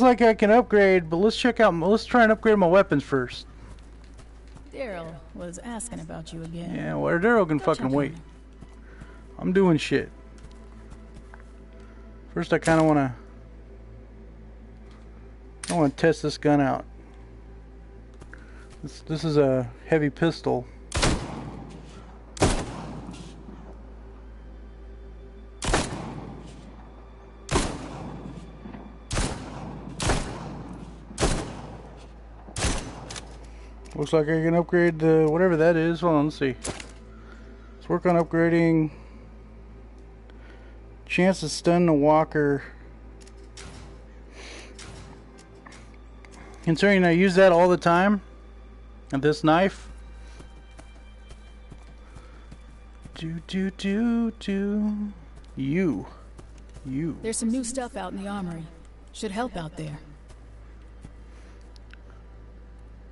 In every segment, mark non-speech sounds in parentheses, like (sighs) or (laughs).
looks like I can upgrade, but let's check out. Let's try and upgrade my weapons first. Daryl was asking about you again. Yeah, well, Daryl can fucking wait. I'm doing shit. First, I kind of want to. I want to test this gun out. This this is a heavy pistol. Looks like I can upgrade the whatever that is. Hold on, let's see. Let's work on upgrading. Chance to stun the walker. Considering I use that all the time. And this knife. Do do do do. You. You. There's some new stuff out in the armory. Should help out there.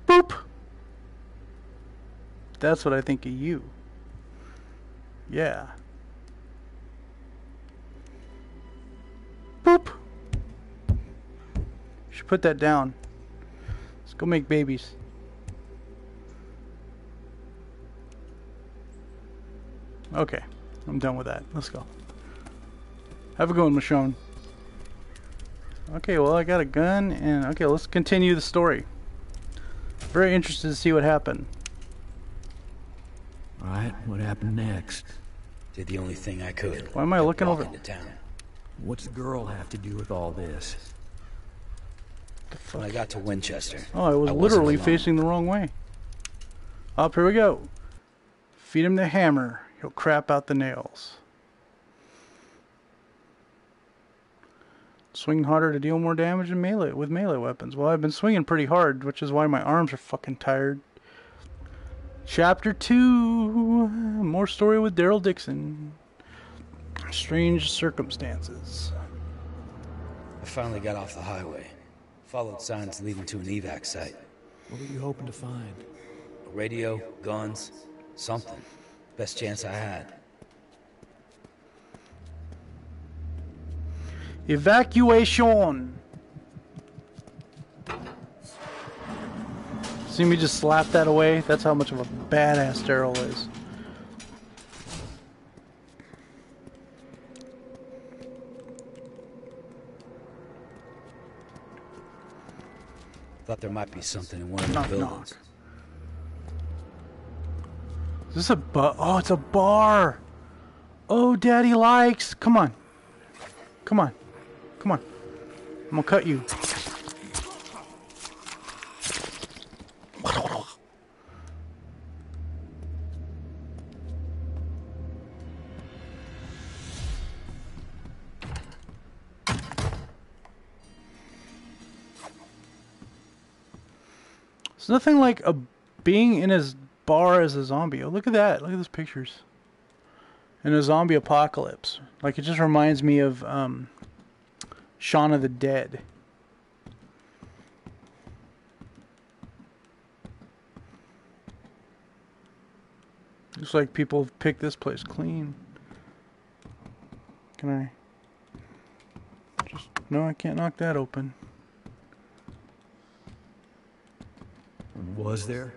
Boop. That's what I think of you. Yeah. Boop. Should put that down. Let's go make babies. Okay, I'm done with that. Let's go. Have a good one, Michonne. Okay, well, I got a gun, and okay, let's continue the story. Very interested to see what happened. Alright, what happened next? Did the only thing I could. Why am I looking over? Into town. What's the girl have to do with all this? When I got to Winchester. Oh, I was wasn't literally facing the wrong way. Up, here we go. Feed him the hammer. He'll crap out the nails. Swing harder to deal more damage in melee with melee weapons. Well, I've been swinging pretty hard, which is why my arms are fucking tired. Chapter 2 More story with Daryl Dixon. Strange circumstances. I finally got off the highway. Followed signs leading to an evac site. What were you hoping to find? A radio, guns, something. Best chance I had. Evacuation. See me just slap that away? That's how much of a badass Daryl is. Thought there might be something in one of the Knock, buildings. Is this a bu- Oh, it's a bar. Oh, daddy likes. Come on. Come on. Come on. I'm gonna cut you. It's nothing like a being in his bar as a zombie. Oh, look at that. Look at those pictures. In a zombie apocalypse. Like it just reminds me of um Shaun of the Dead. Looks like people have picked this place clean. Can I just no I can't knock that open. Was there?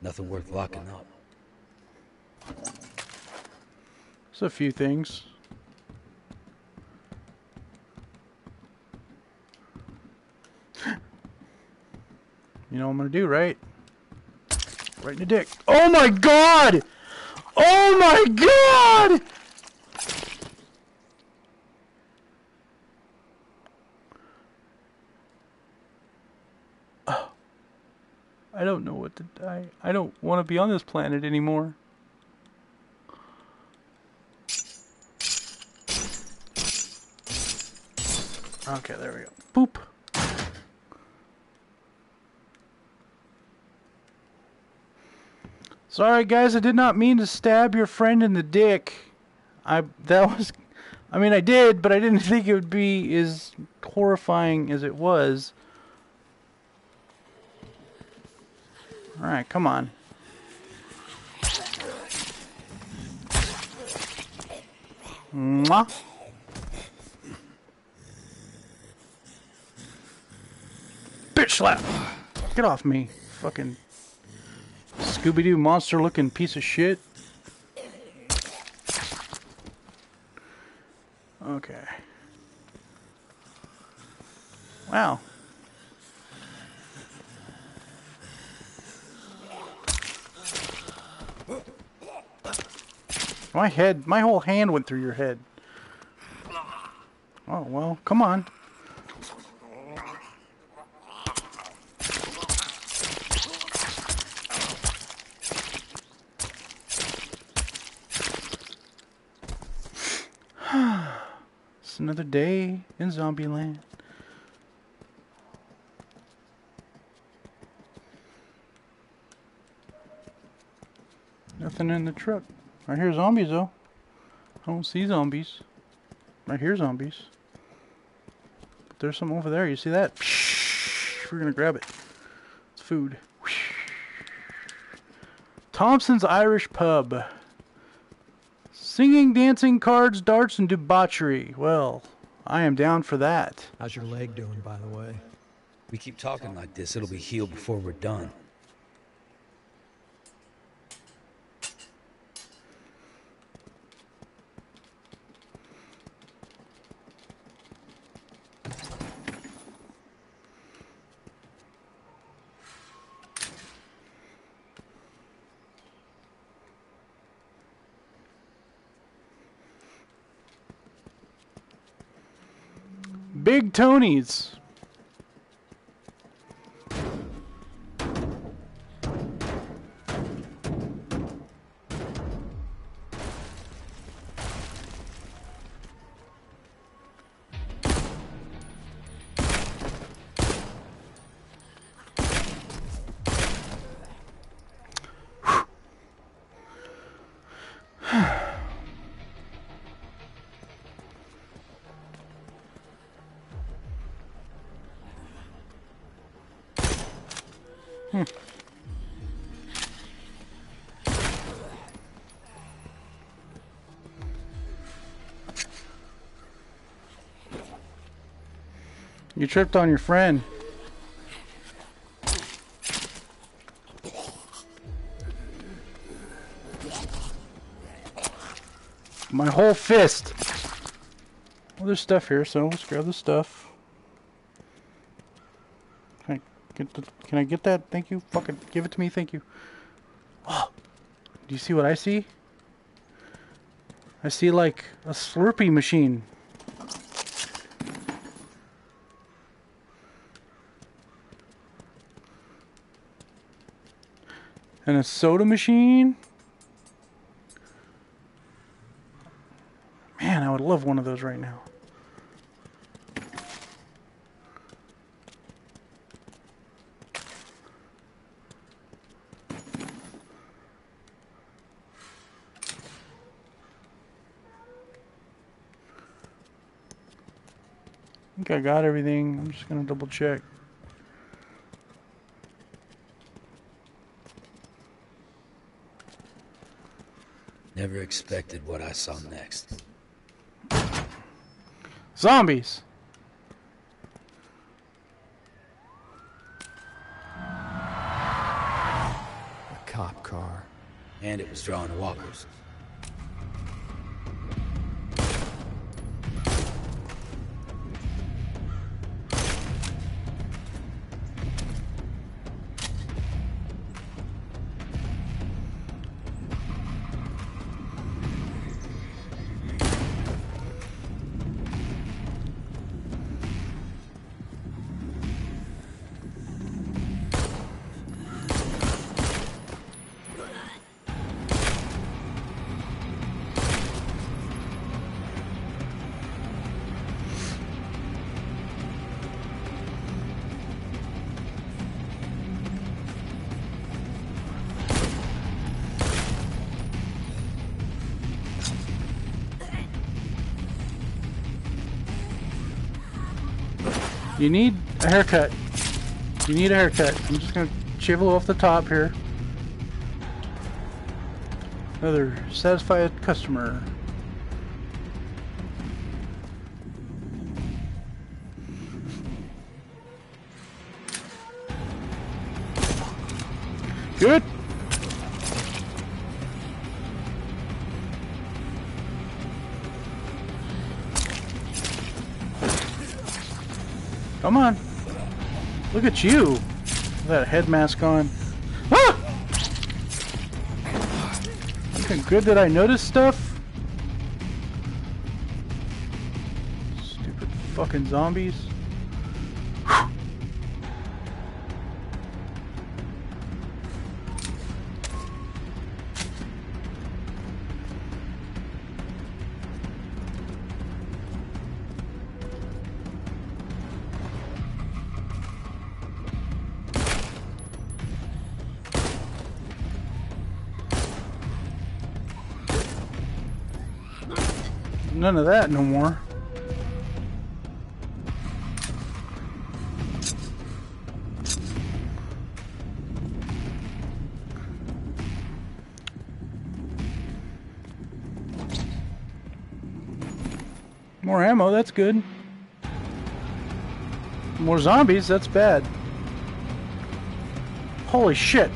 Nothing worth locking up. There's a few things. You know what I'm gonna do, right? Right in the dick. Oh my god! Oh my god! Oh. I don't know what I I don't want to be on this planet anymore. Okay, there we go. Boop. Sorry guys, I did not mean to stab your friend in the dick. I that was I mean I did, but I didn't (laughs) think it would be as horrifying as it was. Alright, come on. Mwah. Bitch slap! Get off me. Fucking Scooby Doo monster looking piece of shit. Okay. Wow. My head, my whole hand went through your head. Oh, well, come on. (sighs) it's another day in Zombieland. Nothing in the truck. I hear zombies though. I don't see zombies. I hear zombies. But there's some over there. You see that? We're gonna grab it. It's food. Thompson's Irish Pub. Singing, dancing, cards, darts, and debauchery. Well, I am down for that. How's your leg doing, by the way? We keep talking like this, it'll be healed before we're done. Big Tony's. You tripped on your friend. My whole fist. Well, there's stuff here, so let's grab the stuff. Can I get the, Can I get that? Thank you. Fucking give it to me. Thank you. Oh, (gasps) do you see what I see? I see like a Slurpee machine. And a soda machine. Man, I would love one of those right now. I think I got everything. I'm just gonna double check. Never expected what I saw next. Zombies. A cop car. And it was drawing walkers. You need a haircut. You need a haircut. I'm just going to chivel off the top here. Another satisfied customer. Good Come on. Look at you. That head mask on. Ah! Looking good that I noticed stuff. Stupid fucking zombies. None of that no more. More ammo, that's good. More zombies, that's bad. Holy shit.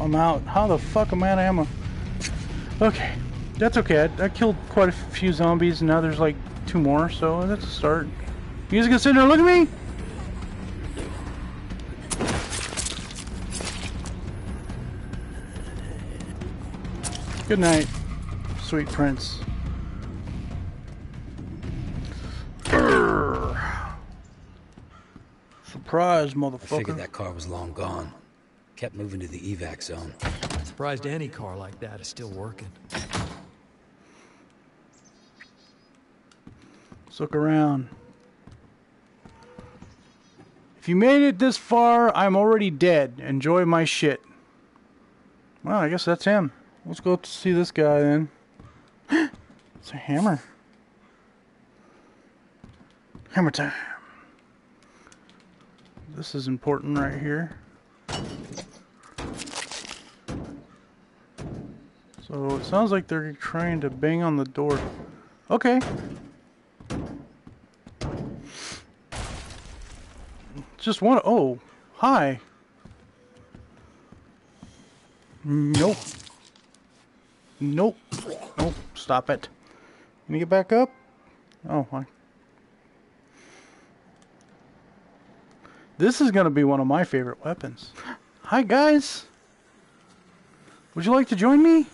I'm out. How the fuck am I out of ammo? Okay. That's okay. I, I killed quite a few zombies and now there's like two more, so that's a start. You guys gonna sit there look at me? Good night, sweet prince. Urgh. Surprise, I figured that car was long gone. Kept moving to the evac zone. Surprised any car like that is still working. Let's look around. If you made it this far, I'm already dead. Enjoy my shit. Well, I guess that's him. Let's go see this guy then. (gasps) it's a hammer. Hammer time. This is important right here. So it sounds like they're trying to bang on the door. Okay. Just one. Oh, hi. Nope. Nope. Nope. Stop it. Can you get back up? Oh, hi. This is going to be one of my favorite weapons. Hi, guys. Would you like to join me?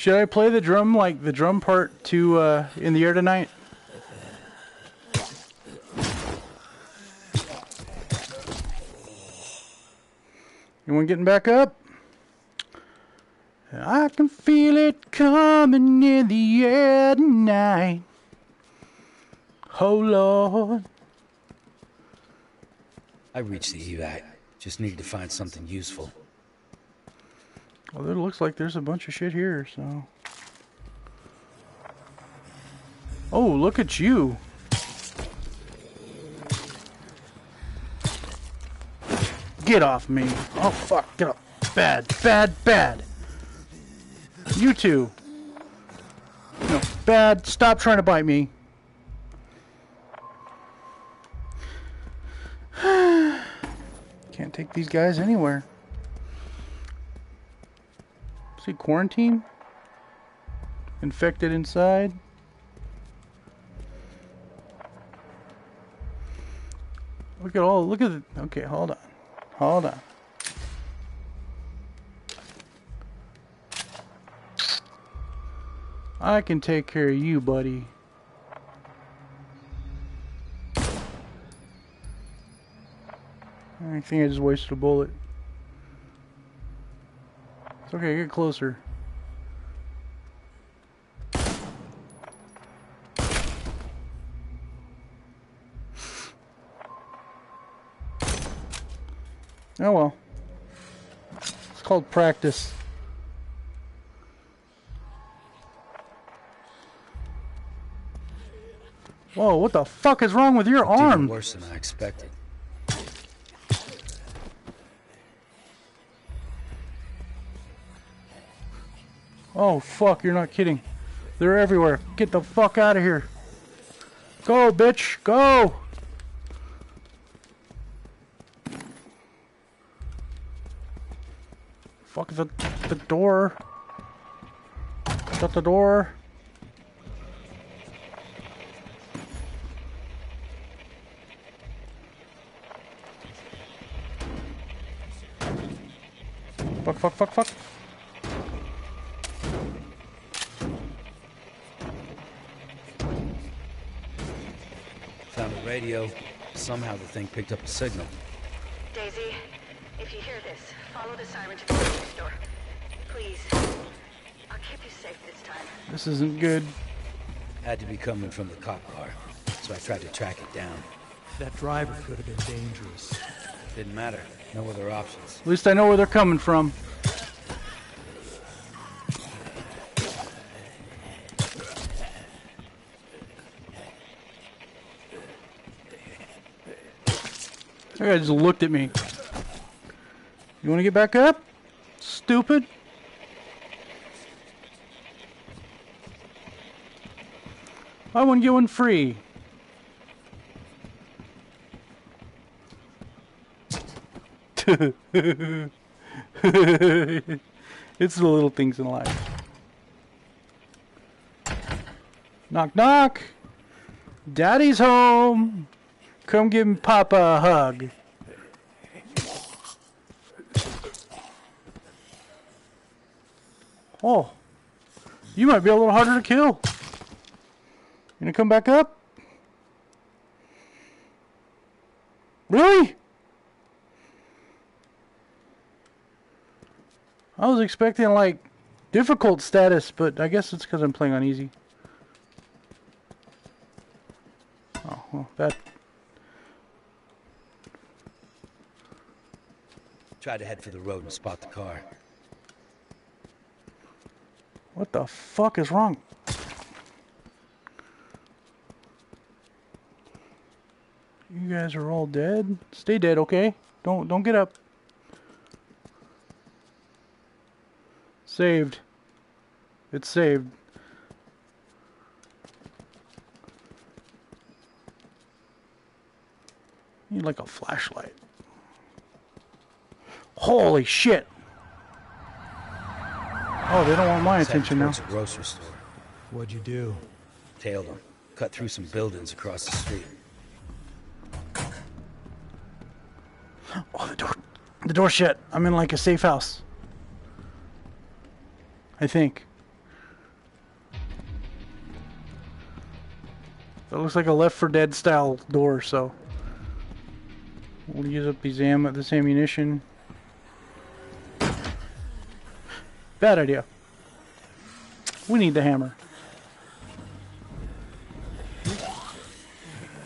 Should I play the drum like the drum part to uh, in the air tonight? Anyone getting back up? I can feel it coming in the air tonight. Oh Lord. I reached the evac. Just needed to find something useful. Well, it looks like there's a bunch of shit here, so. Oh, look at you. Get off me. Oh, fuck. Get off. Bad, bad, bad. You two. No, bad. Stop trying to bite me. (sighs) Can't take these guys anywhere. Quarantine? Infected inside? Look at all, look at the, okay, hold on. Hold on. I can take care of you, buddy. I think I just wasted a bullet. It's okay, get closer. Oh well. It's called practice. Whoa, what the fuck is wrong with your arm? Worse than I expected. Oh fuck, you're not kidding. They're everywhere. Get the fuck out of here. Go, bitch, go! Fuck the the door. Shut the door. Fuck, fuck, fuck, fuck. Radio. Somehow the thing picked up a signal. Daisy, if you hear this, follow the siren to the grocery store. Please. I'll keep you safe this time. This isn't good. Had to be coming from the cop car, so I tried to track it down. That driver could have been dangerous. Didn't matter. No other options. At least I know where they're coming from. That guy just looked at me. You want to get back up? Stupid. I want to get one free. (laughs) it's the little things in life. Knock, knock. Daddy's home. Come give him Papa a hug. Oh, you might be a little harder to kill. You gonna come back up? Really? I was expecting like difficult status, but I guess it's because I'm playing on easy. Oh, well, that Tried to head for the road and spot the car. what the fuck is wrong? You guys are all dead. Stay dead, okay? Don't don't get up. Saved. It's saved. Need like a flashlight. Holy shit! Oh, they don't want my Headed attention now. towards a grocery store. What'd you do? Tailed them. Cut through some buildings across the street. Oh, the door. The door shut. I'm in like a safe house. I think. That looks like a Left 4 Dead style door, so. We'll use up these am this ammunition. Bad idea. We need the hammer.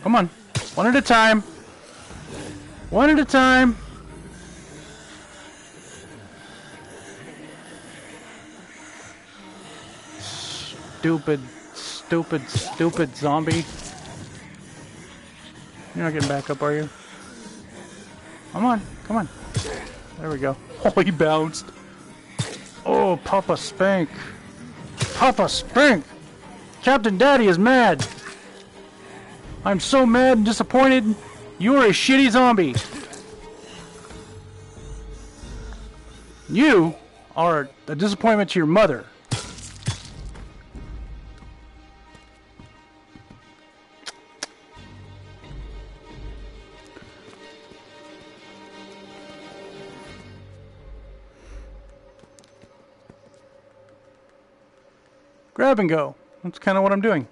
Come on. One at a time. One at a time. Stupid, stupid, stupid zombie. You're not getting back up, are you? Come on, come on. There we go. (laughs) Oh, he bounced. Oh, Papa Spank. Papa Spank! Captain Daddy is mad. I'm so mad and disappointed. You're a shitty zombie. You are a disappointment to your mother. Grab and go. That's kind of what I'm doing.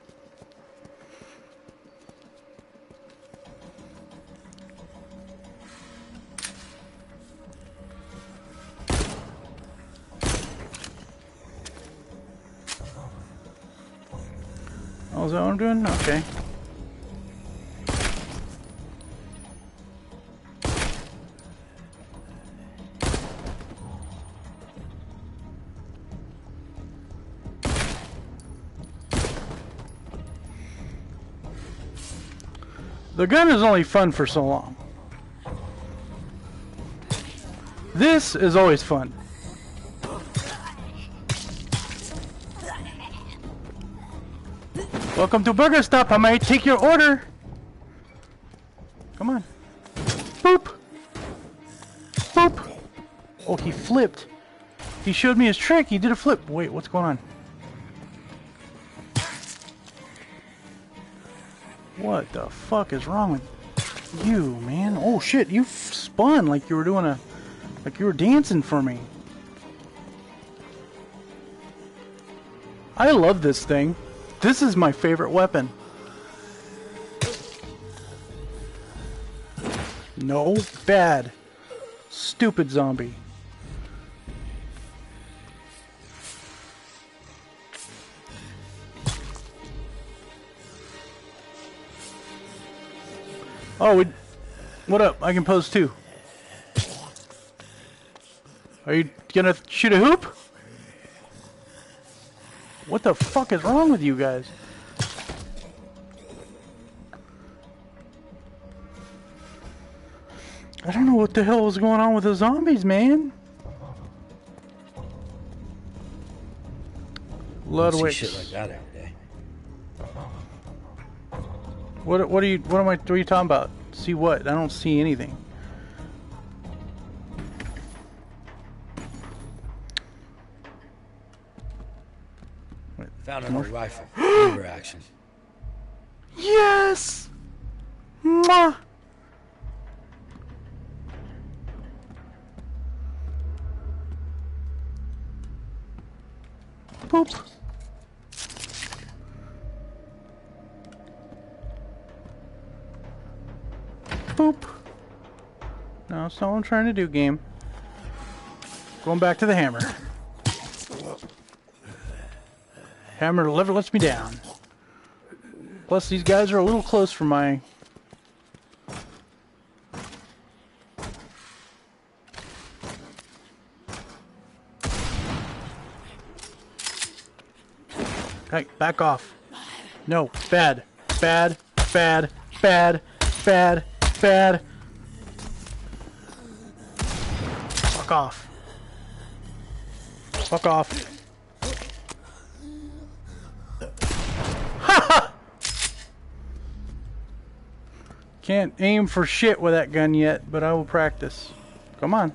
Is that what I'm doing? Okay. The gun is only fun for so long. This is always fun. Welcome to Burger Stop. I might take your order. Come on. Boop. Boop. Oh, he flipped. He showed me his trick. He did a flip. Wait, what's going on? What the fuck is wrong with you, man? Oh shit, you spun like you were doing a... Like you were dancing for me. I love this thing. This is my favorite weapon. No, bad. Stupid zombie. Oh, we, what up? I can pose too. Are you gonna shoot a hoop? What the fuck is wrong with you guys? I don't know what the hell was going on with the zombies, man. Don't see Ludwig. shit like that every What what are you what am I what are you talking about? See what? I don't see anything. Found an old rifle. (gasps) Remember action. Yes! Mwah! Boop. Boop. No, that's not what I'm trying to do, game. Going back to the hammer. Hammer never lets me down. Plus, these guys are a little close for my... Hey, back off. No, bad. Bad, bad, bad, bad, bad. Fuck off. Fuck off. (laughs) Can't aim for shit with that gun yet, but I will practice. Come on.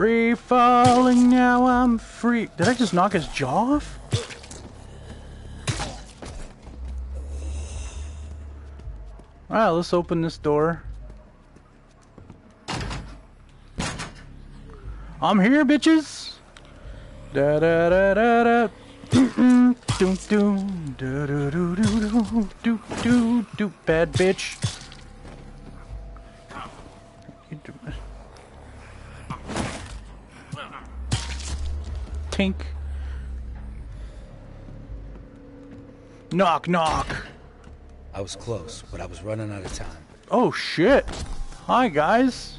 Free falling now, I'm free. Did I just knock his jaw off? Alright, let's open this door. I'm here, bitches! Da da da da da. Doom doom. Da da do do do do do do. Bad bitch. Tink. Knock knock. I was close, but I was running out of time. Oh shit. Hi guys.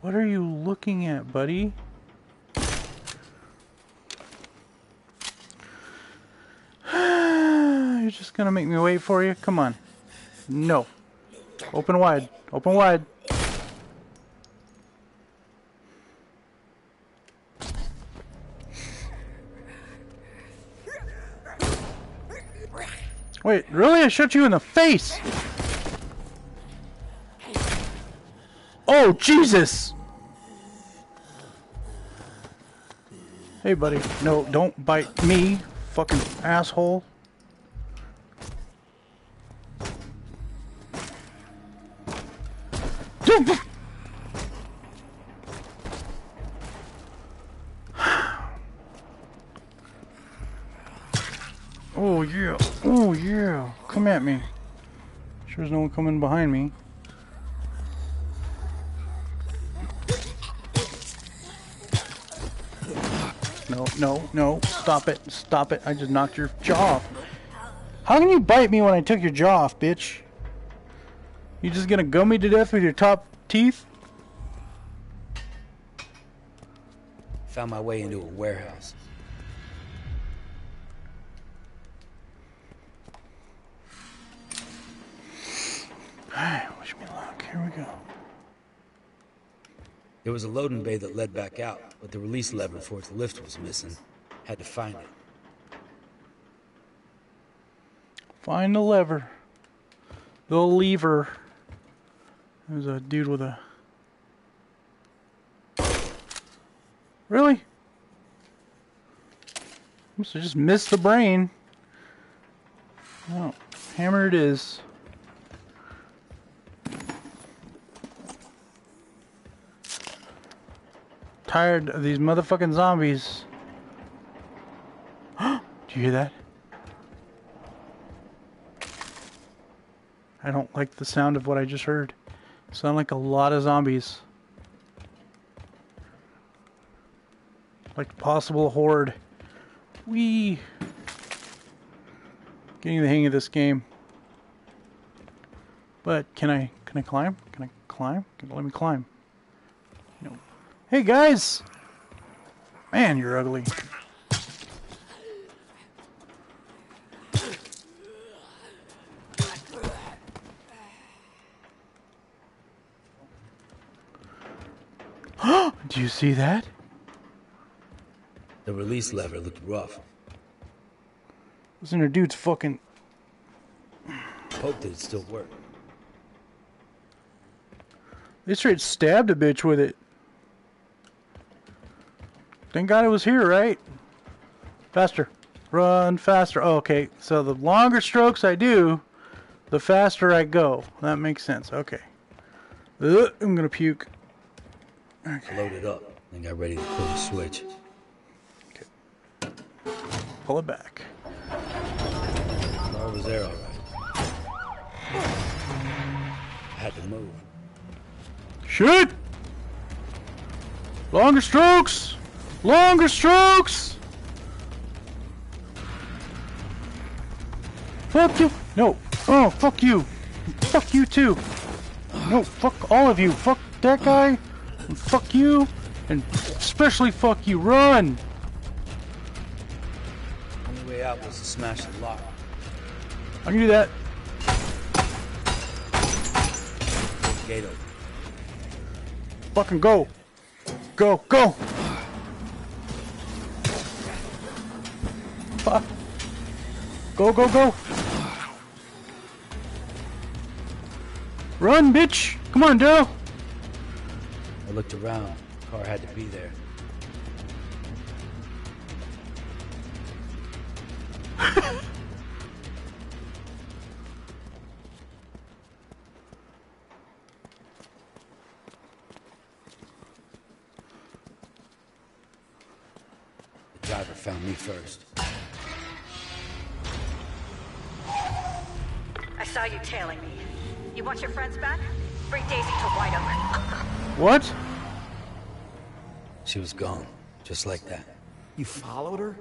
What are you looking at, buddy? (sighs) You're just gonna make me wait for you? Come on. No. Open wide. Open wide. Wait, really? I shot you in the face! Oh, Jesus! Hey, buddy. No, don't bite me, fucking asshole. No one coming behind me. No, no, no, stop it, stop it. I just knocked your jaw off. How can you bite me when I took your jaw off, bitch? You just gonna gum me to death with your top teeth? Found my way into a warehouse. Alright, wish me luck. Here we go. There was a loading bay that led back out, but the release lever for its lift was missing. Had to find it. Find the lever. The lever. There's a dude with a. Really? Must have just missed the brain. Oh, hammer it is. Tired of these motherfucking zombies. (gasps) Do you hear that? I don't like the sound of what I just heard. Sound like a lot of zombies. Like possible horde. Wee. Getting the hang of this game. But can I can I climb? Can I climb? Can, let me climb. No. Hey guys! Man, you're ugly. (gasps) Do you see that? The release lever looked rough. Listen to dude's fucking. Hope that it still worked. They straight stabbed a bitch with it. Thank God it was here, right? Faster. Run faster. Oh, okay, so the longer strokes I do, the faster I go. That makes sense. Okay. Ugh, I'm gonna puke. Loaded up, and got ready to pull the switch. Pull it back. I was there all right. I had to move. Shit! Longer strokes! Longer strokes! Fuck you! No! Oh, fuck you! Fuck you too! No, fuck all of you! Fuck that guy! And fuck you! And especially fuck you! Run! Only way out was to smash the lock. I can do that. Gate open. Fucking go! Go, go! Fuck. Go, go, go! Run, bitch! Come on, Daryl! I looked around. Car had to be there. (laughs) the driver found me first. You tailing me. You want your friends back? Bring Daisy to White Oak. What? She was gone, just like that. You followed her?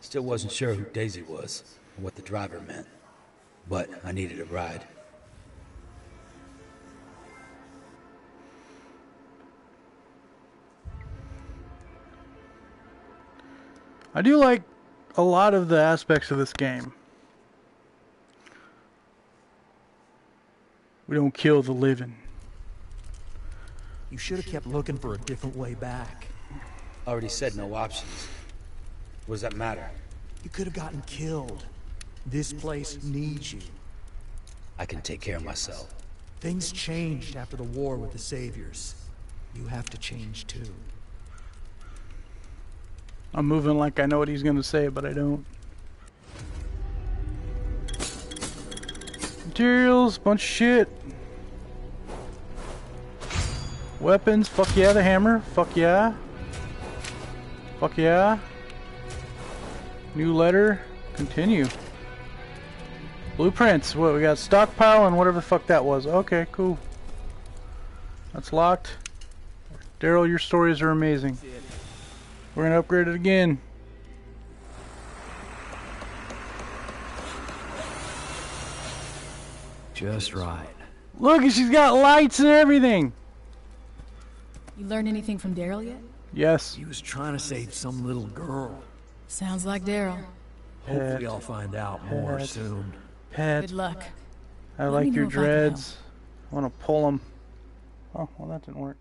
Still wasn't sure who Daisy was or what the driver meant. But I needed a ride. I do like a lot of the aspects of this game. We don't kill the living. You should have kept looking for a different way back. Already said no options. What does that matter? You could have gotten killed. This place needs you. I can take care of myself. Things changed after the war with the Saviors. You have to change too. I'm moving like I know what he's gonna say, but I don't. Materials, bunch of shit. Weapons, fuck yeah, the hammer, fuck yeah. Fuck yeah. New letter, continue. Blueprints, what we got? Stockpile and whatever the fuck that was. Okay, cool. That's locked. Daryl, your stories are amazing. We're gonna upgrade it again. Just right. Look, she's got lights and everything. You learned anything from Daryl yet? Yes. He was trying to save some little girl. Sounds like Daryl. Hopefully I'll find out more soon. Pet. Good luck. I Let like your know if I dreads. I want to pull them. Oh, well, that didn't work.